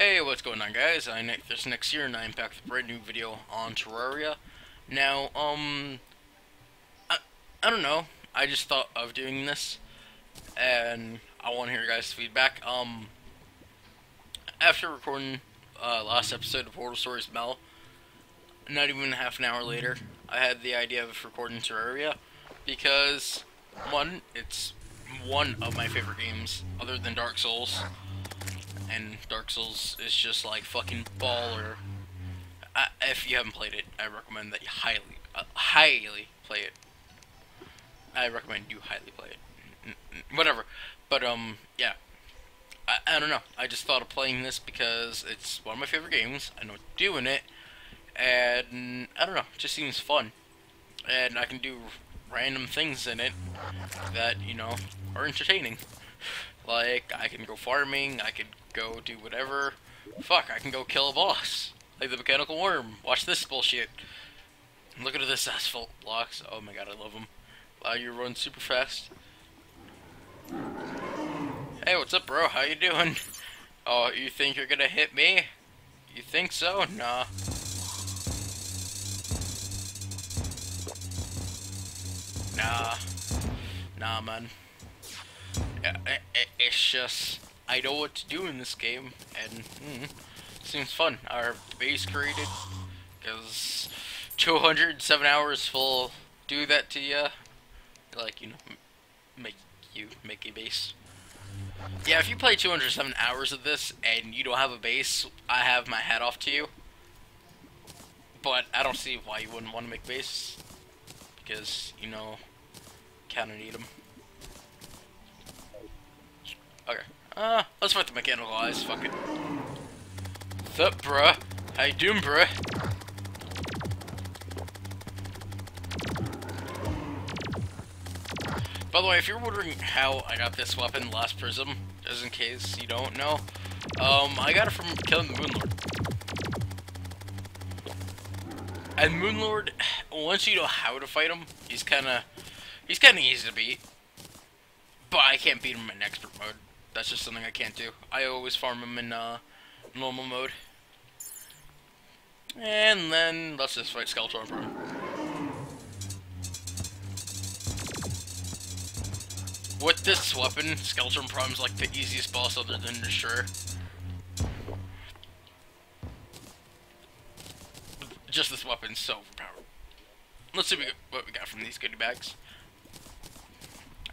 Hey, what's going on guys? I'm Nick, this next year and I'm back with a brand new video on Terraria. Now, um, I, I don't know, I just thought of doing this, and I want to hear your guys' feedback. Um, after recording uh, last episode of Portal Stories Mel, not even half an hour later, I had the idea of recording Terraria, because, one, it's one of my favorite games, other than Dark Souls and Dark Souls is just like fucking baller. I, if you haven't played it, I recommend that you highly, uh, highly play it. I recommend you highly play it. Whatever, but um, yeah. I, I don't know. I just thought of playing this because it's one of my favorite games. I know doing it, and I don't know. It just seems fun, and I can do random things in it that you know are entertaining. Like I can go farming. I could go do whatever. Fuck, I can go kill a boss. Like the mechanical worm. Watch this bullshit. Look at this asphalt blocks. Oh my god, I love them. Allow you to run super fast. Hey, what's up, bro? How you doing? Oh, you think you're gonna hit me? You think so? Nah. Nah. Nah, man. It's just... I know what to do in this game, and mm, seems fun. Our base created, because 207 hours will do that to you. Like, you know, make you make a base. Yeah, if you play 207 hours of this and you don't have a base, I have my hat off to you. But I don't see why you wouldn't want to make base. Because, you know, kinda need them. Okay. Uh, let's fight the mechanical eyes, fuck it. Bruh? How you doing, bruh? By the way, if you're wondering how I got this weapon, Last Prism, just in case you don't know, um, I got it from killing the Moonlord. And Moonlord, once you know how to fight him, he's kinda, he's kinda easy to beat. But I can't beat him in expert mode. That's just something I can't do. I always farm him in uh, normal mode. And then let's just fight Skeletron Prime. With this weapon, Skeletron is like the easiest boss other than Destroyer. Just this weapon's so overpowered. Let's see what we got from these goodie bags.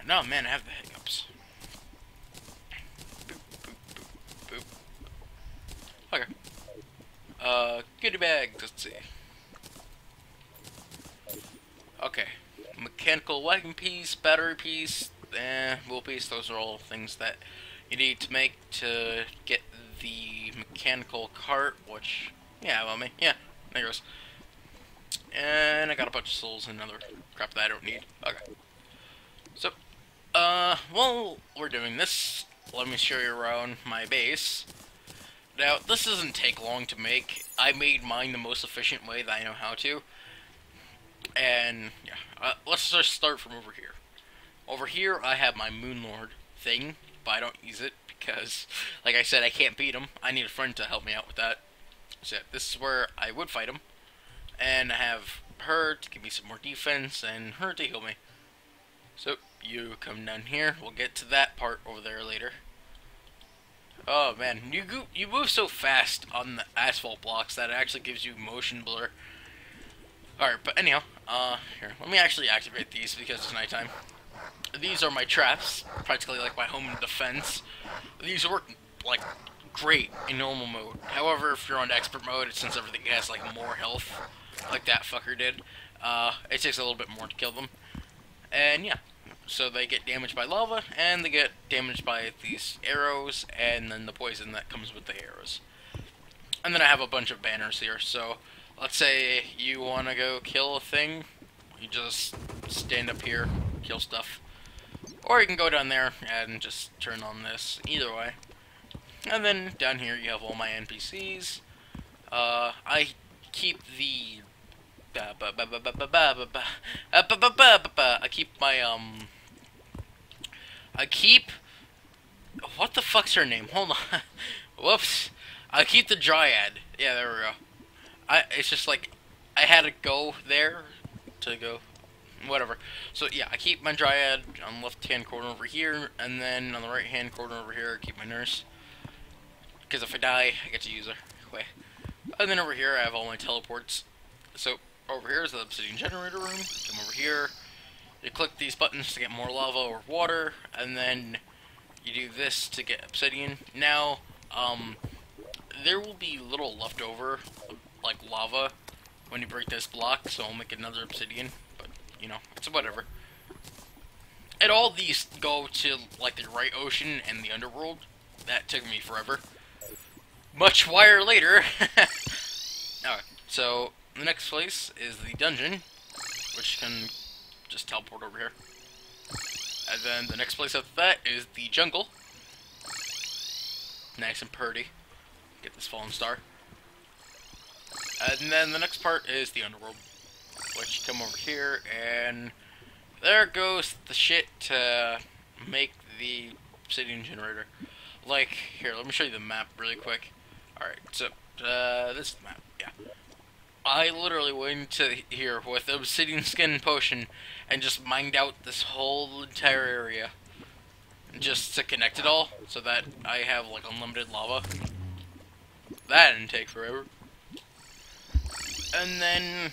No, man, I have the hiccups. Okay. Uh, goodie bag, let's see. Okay. Mechanical weapon piece, battery piece, eh, wheel piece, those are all things that you need to make to get the mechanical cart, which, yeah, well, me, yeah, there goes. And I got a bunch of souls and other crap that I don't need. Okay. So, uh, while we're doing this, let me show you around my base. Now, this doesn't take long to make. I made mine the most efficient way that I know how to. And, yeah, uh, let's just start from over here. Over here, I have my Moonlord thing, but I don't use it because, like I said, I can't beat him. I need a friend to help me out with that. So, this is where I would fight him. And I have her to give me some more defense, and her to heal me. So, you come down here. We'll get to that part over there later. Oh man, you go, you move so fast on the asphalt blocks that it actually gives you motion blur. Alright, but anyhow, uh, here, let me actually activate these because it's nighttime. These are my traps, practically like my home defense. These work, like, great in normal mode. However, if you're on expert mode, since everything has, like, more health, like that fucker did, uh, it takes a little bit more to kill them. And yeah, so they get damaged by lava, and they get damaged by these arrows, and then the poison that comes with the arrows. And then I have a bunch of banners here, so let's say you want to go kill a thing, you just stand up here, kill stuff. Or you can go down there and just turn on this, either way. And then down here you have all my NPCs. Uh, I keep the I keep my um I keep... What the fuck's her name? Hold on. Whoops. I keep the Dryad. Yeah, there we go. I it's just like I had to go there to go whatever. So yeah, I keep my Dryad on the left hand corner over here, and then on the right hand corner over here, I keep my Nurse. Because if I die, I get to use her. Wait. And then over here, I have all my teleports. So over here is the obsidian generator room. Come over here. You click these buttons to get more lava or water, and then you do this to get obsidian. Now, um, there will be little leftover, like lava, when you break this block, so I'll make another obsidian, but, you know, it's whatever. And all these go to, like, the right ocean and the underworld. That took me forever. Much wire later. Alright, so, the next place is the dungeon, which can just teleport over here. And then the next place after that is the jungle. Nice and pretty. Get this fallen star. And then the next part is the underworld. Which come over here and there goes the shit to make the obsidian generator. Like, here, let me show you the map really quick. Alright, so, uh, this map, yeah. I literally went into here with obsidian skin potion and just mined out this whole entire area. Just to connect it all, so that I have like unlimited lava. That didn't take forever. And then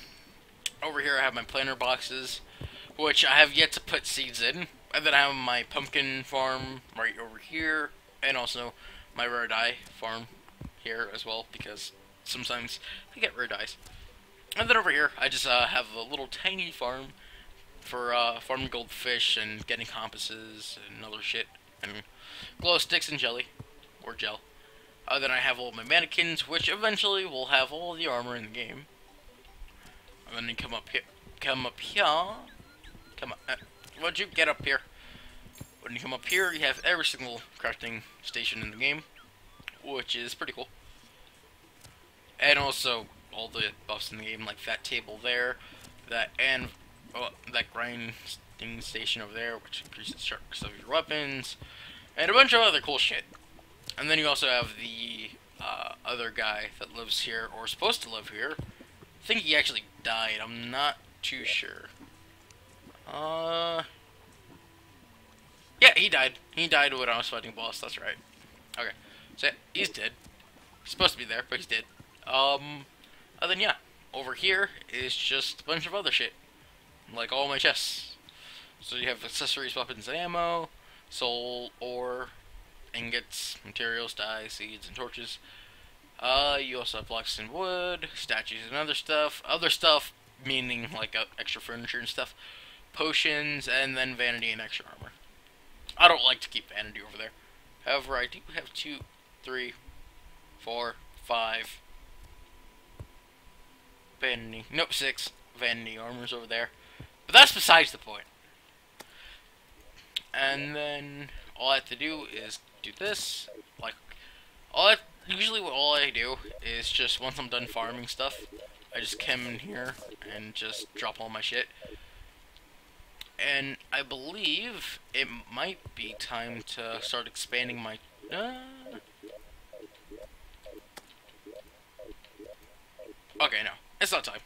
over here I have my planter boxes, which I have yet to put seeds in. And then I have my pumpkin farm right over here, and also my rare dye farm here as well, because sometimes I get rare dyes. And then over here, I just uh, have a little tiny farm for uh, farming goldfish and getting compasses and other shit, and glow sticks and jelly, or gel. Uh, then I have all my mannequins, which eventually will have all the armor in the game. And then you come up here, come up here, come up, uh, what'd you get up here? When you come up here, you have every single crafting station in the game, which is pretty cool. And also, all the buffs in the game, like that table there, that and oh, that grinding station over there, which increases the sharpness of your weapons, and a bunch of other cool shit. And then you also have the uh, other guy that lives here, or supposed to live here. I think he actually died. I'm not too sure. Uh, yeah, he died. He died when I was fighting boss. That's right. Okay, so yeah, he's dead. He's supposed to be there, but he's dead. Um, than yeah, over here is just a bunch of other shit, like all my chests. So you have accessories, weapons, and ammo, soul, ore, ingots, materials, dye, seeds, and torches. Uh, you also have blocks and wood, statues and other stuff. Other stuff meaning like uh, extra furniture and stuff. Potions, and then vanity and extra armor. I don't like to keep vanity over there. However, I do have two, three, four, five, vanity. Nope, six vanity armors over there. But that's besides the point. And then all I have to do is do this. Like, all I, usually what all I do is just once I'm done farming stuff, I just come in here and just drop all my shit. And I believe it might be time to start expanding my... Uh, okay, no. It's not time.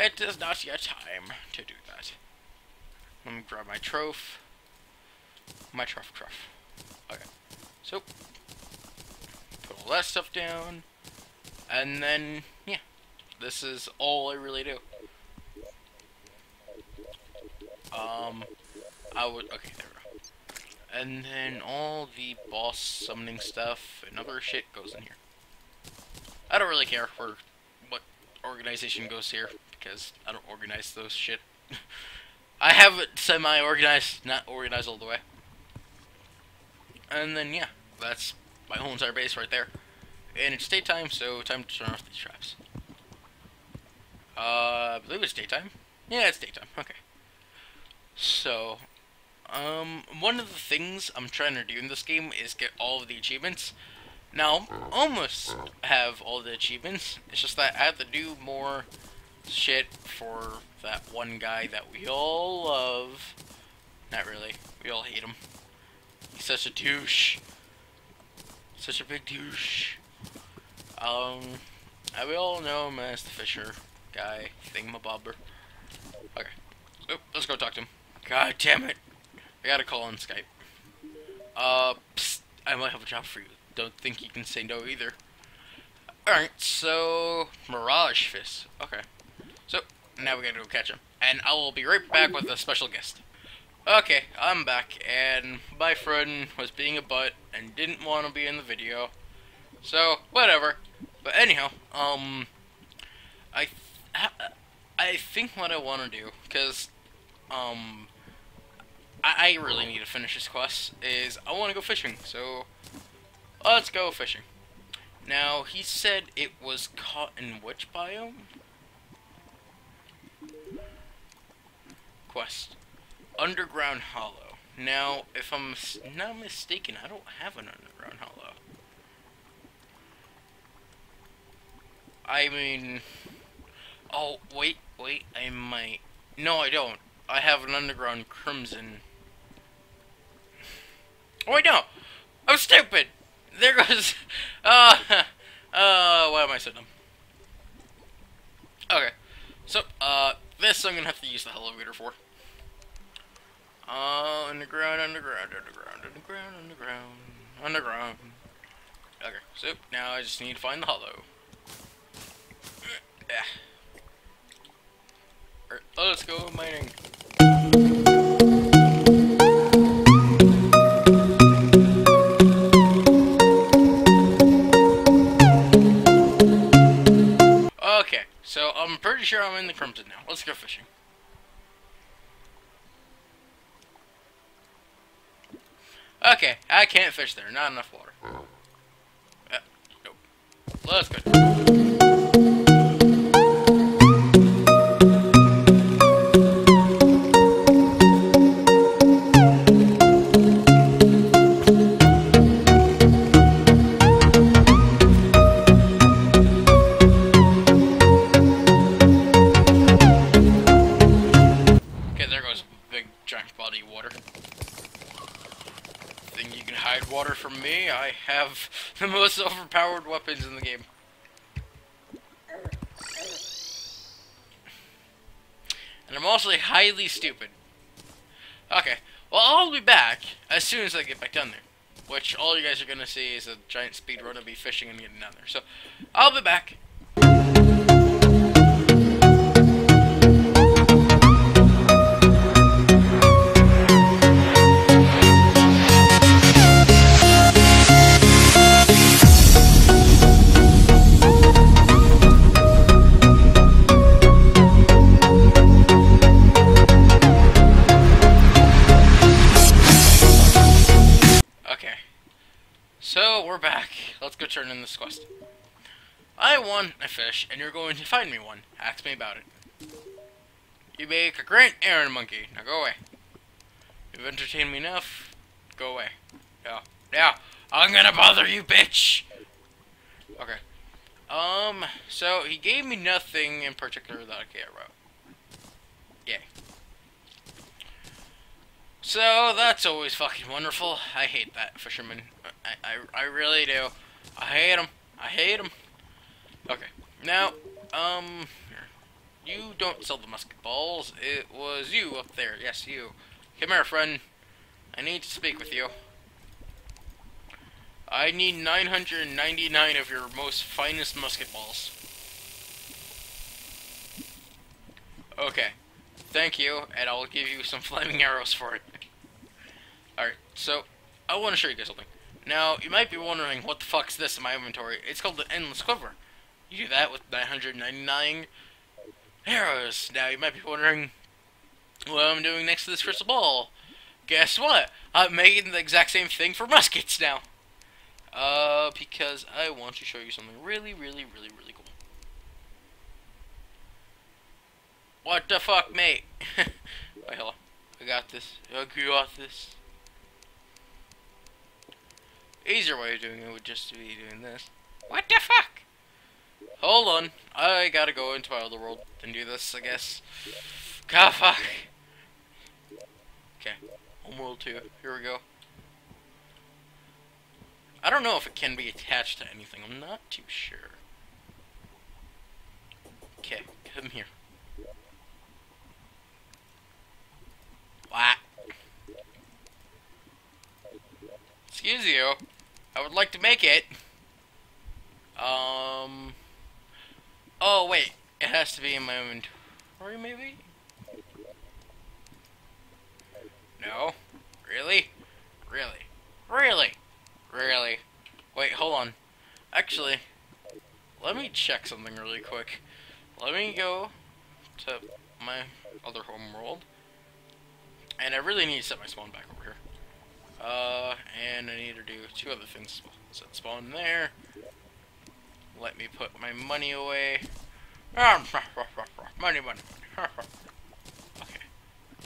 It is not yet time to do that. Let me grab my trophy. My trophy trophy. Okay. So, put all that stuff down. And then, yeah. This is all I really do. Um, I would, okay, there we go. And then all the boss summoning stuff and other shit goes in here. I don't really care for organization goes here because I don't organize those shit. I have it semi-organized, not organized all the way. And then, yeah, that's my whole entire base right there. And it's daytime, so time to turn off these traps. Uh, I believe it's daytime. Yeah, it's daytime. Okay. So, um, one of the things I'm trying to do in this game is get all of the achievements. Now, almost have all the achievements. It's just that I have to do more shit for that one guy that we all love. Not really. We all hate him. He's such a douche. Such a big douche. Um, I we all know him as the Fisher guy, thingamabobber. Okay. Let's go talk to him. God damn it. I gotta call on Skype. Uh, psst, I might have a job for you. Don't think you can say no either. Alright, so... Mirage Fish. Okay. So, now we gotta go catch him. And I will be right back with a special guest. Okay, I'm back, and my friend was being a butt and didn't want to be in the video. So, whatever. But anyhow, um... I... I think what I want to do, because, um... I, I really need to finish this quest, is I want to go fishing, so... Let's go fishing. Now, he said it was caught in which biome? Quest. Underground Hallow. Now, if I'm not mistaken, I don't have an Underground Hallow. I mean... Oh, wait, wait, I might... No, I don't. I have an Underground Crimson. Oh, wait, no! I'm stupid! There goes. Uh, uh, why am I so dumb? Okay, so uh, this I'm gonna have to use the elevator for. Uh, underground, underground, underground, underground, underground, underground. Okay, so now I just need to find the Hallow. Alright, let's go mining. Pretty sure I'm in the Crimson now. Let's go fishing. Okay, I can't fish there. Not enough water. Uh, nope. Let's go. Most overpowered weapons in the game. And I'm also highly stupid. Okay, well I'll be back as soon as I get back down there. Which all you guys are gonna see is a giant speed run of me fishing and getting down there. So, I'll be back. Turn in this quest. I want a fish, and you're going to find me one. Ask me about it. You make a great errand monkey. Now go away. You've entertained me enough. Go away. Yeah. Yeah. I'm gonna bother you, bitch! Okay. Um, so he gave me nothing in particular that I care about. Yay. So that's always fucking wonderful. I hate that fisherman. I, I, I really do. I hate him. I hate him. Okay. Now, um, you don't sell the musket balls. It was you up there. Yes, you. Come here, friend. I need to speak with you. I need 999 of your most finest musket balls. Okay. Thank you, and I'll give you some flaming arrows for it. Alright, so, I want to show you guys something. Now, you might be wondering, what the fuck's this in my inventory? It's called the Endless Quiver. You do that with 999 arrows. Now, you might be wondering, what I'm doing next to this crystal ball. Guess what? I'm making the exact same thing for muskets now. Uh, because I want to show you something really, really, really, really cool. What the fuck, mate? Wait. I got this. I got this. Easier way of doing it would just be doing this. What the fuck? Hold on. I gotta go into my other world and do this, I guess. God, fuck. Okay. Home world 2. Here we go. I don't know if it can be attached to anything. I'm not too sure. Okay, come here. What? Excuse you. I would like to make it. Um. Oh, wait. It has to be in my inventory, maybe? No? Really? Really? Really? Really? Wait, hold on. Actually, let me check something really quick. Let me go to my other home world. And I really need to set my spawn back over here. Uh, and I need to do two other things. Set spawn there. Let me put my money away. money, money, money. okay.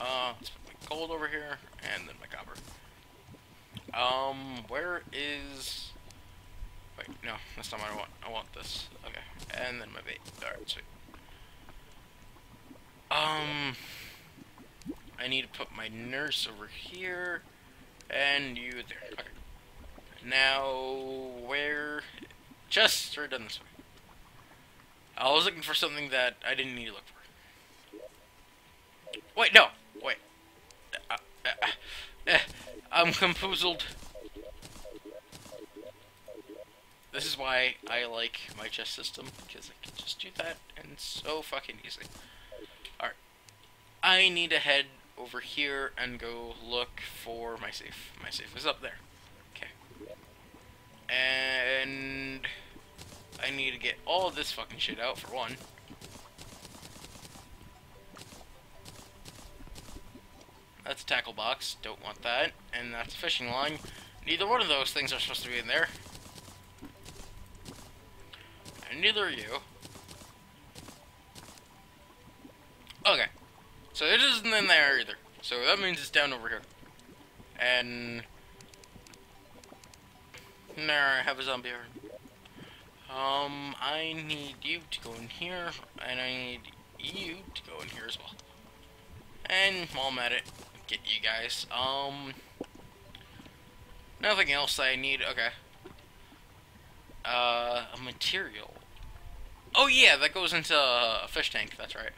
Uh, let's put my gold over here, and then my copper. Um, where is... Wait, no, that's not what I want. I want this. Okay. And then my bait. Alright, sweet. Um... I need to put my nurse over here, and you there. Okay. Now, where... Just right down this way. I was looking for something that I didn't need to look for. Wait, no! Wait. Uh, uh, uh, I'm confused. This is why I like my chest system, because I can just do that, and so fucking easy. Alright. I need to head over here and go look for my safe. My safe is up there. Okay. And I need to get all of this fucking shit out for one. That's a tackle box. Don't want that. And that's a fishing line. Neither one of those things are supposed to be in there. And neither are you. Okay. So it isn't in there either. So that means it's down over here. And... There, I have a zombie heart. Um, I need you to go in here, and I need you to go in here as well. And while I'm at it, get you guys. Um, nothing else I need. Okay. Uh, a material. Oh yeah, that goes into a fish tank. That's right.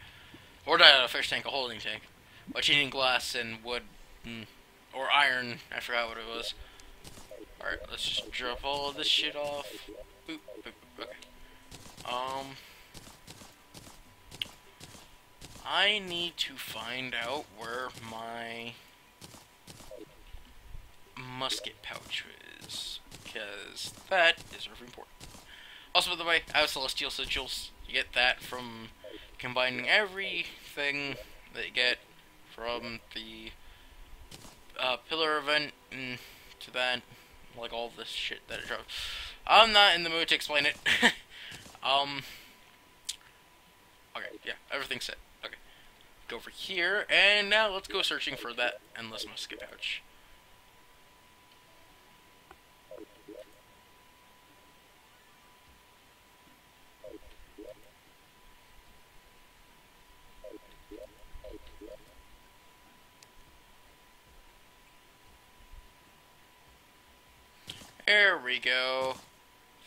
Or not a fish tank, a holding tank. But you need glass and wood, or iron. I forgot what it was. Alright, let's just drop all of this shit off. Boop, boop, okay. Um, I need to find out where my musket pouch is, because that is very important. Also, by the way, I have Celestial Sigils. You get that from combining everything that you get from the uh, Pillar event and to that, like all this shit that it drops. I'm not in the mood to explain it. um. Okay, yeah, everything's set. Okay. Go over here, and now let's go searching for that endless musket pouch. There we go.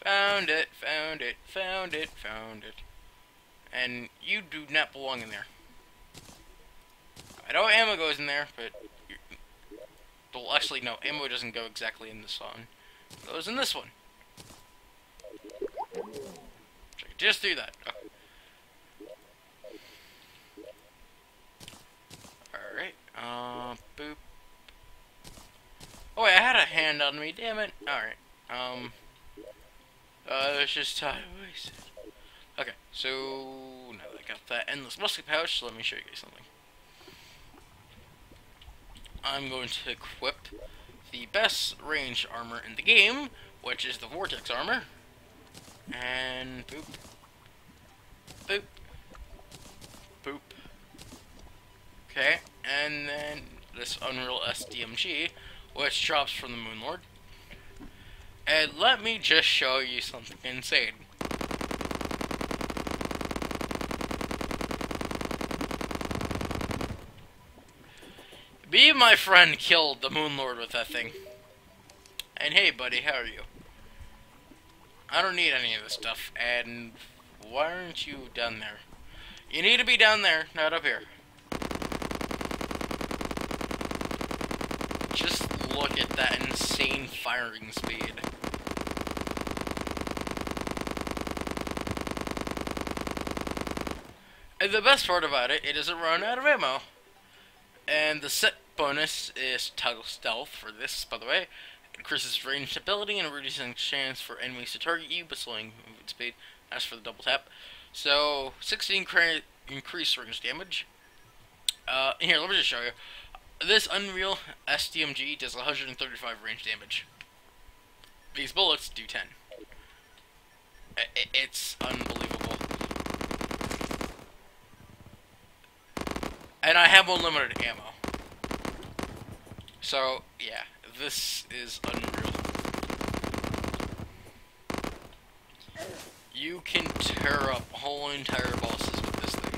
Found it, found it, found it, found it. And you do not belong in there. I know ammo goes in there, but... Well, actually, no. Ammo doesn't go exactly in this one. It goes in this one. Just do that. Okay. Alright. Uh, boop. Oh wait, I had a hand on me, damn it. Alright. Um uh it's just time wasted. Okay, so now that I got that endless musket pouch, let me show you guys something. I'm going to equip the best range armor in the game, which is the Vortex armor. And boop. Boop. Boop. Okay, and then this Unreal SDMG, which drops from the Moon Lord. And let me just show you something insane. Me and my friend killed the Moon Lord with that thing. And hey buddy, how are you? I don't need any of this stuff. And why aren't you down there? You need to be down there, not up here. Just look at that insane firing speed. And the best part about it, it doesn't run out of ammo. And the set bonus is toggle stealth for this, by the way. Increases range stability and reducing chance for enemies to target you, but slowing movement speed. As for the double tap. So, 16 increased range damage. Uh, here, let me just show you. This Unreal SDMG does 135 range damage. These bullets do 10. It's unbelievable. And I have unlimited ammo. So, yeah, this is unreal. You can tear up whole entire bosses with this thing.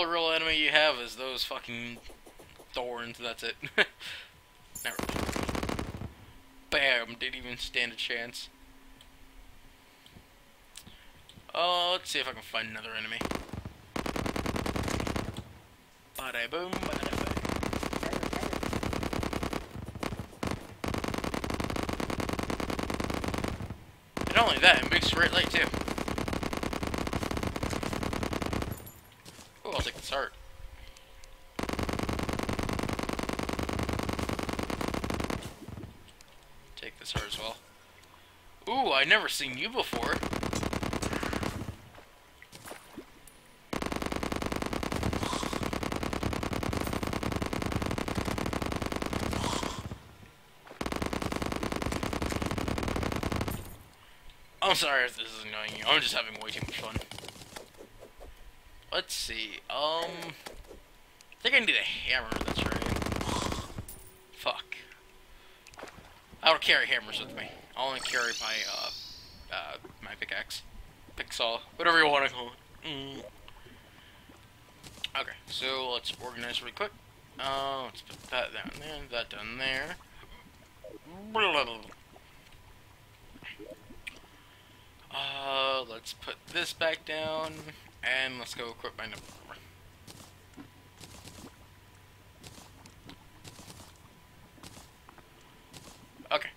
The real enemy you have is those fucking thorns, that's it. Never. Bam, didn't even stand a chance. Oh, let's see if I can find another enemy. Bada boom, bada bang. And not only that, it makes great light too. Oh, I'll take this heart. Take this heart as well. Ooh, I never seen you before. I'm sorry if this is annoying you. I'm just having way too much fun. Let's see. Um, I think I need a hammer. That's right. Fuck. I don't carry hammers with me. I only carry my uh, uh, my pickaxe, picksaw, whatever you want to call it. Mm. Okay, so let's organize really quick. Uh, let's put that down there, that down there. Uh, let's put this back down, and let's go equip my number. Okay.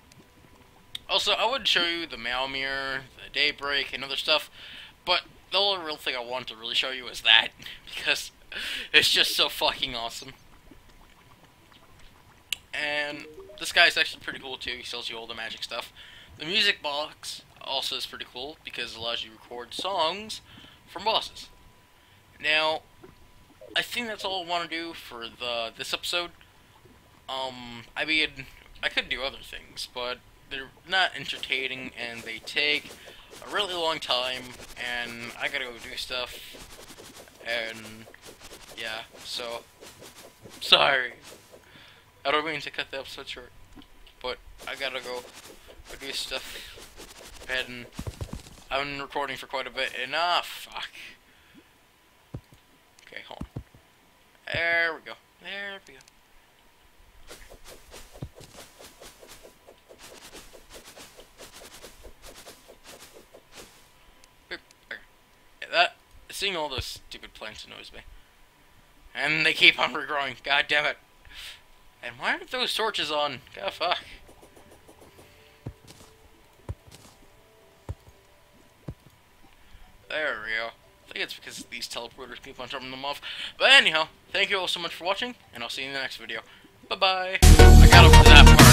Also, I would show you the Meowmere, the Daybreak, and other stuff, but the only real thing I want to really show you is that, because it's just so fucking awesome. And this guy's actually pretty cool too, he sells you all the magic stuff. The music box also is pretty cool because it allows you to record songs from bosses. Now, I think that's all I want to do for the this episode. Um, I mean, I could do other things, but they're not entertaining and they take a really long time, and I gotta go do stuff. And yeah, so sorry. I don't mean to cut the episode short, but I gotta go, do stuff and I've been recording for quite a bit. Enough. Ah, fuck. Okay, hold on. There we go. There we go. Yeah, that seeing all those stupid plants annoys me. And they keep on regrowing. God damn it. And why aren't those torches on? God fuck. There we go. I think it's because these teleporters keep on dropping them off. But anyhow, thank you all so much for watching, and I'll see you in the next video. Bye-bye. I got to that part.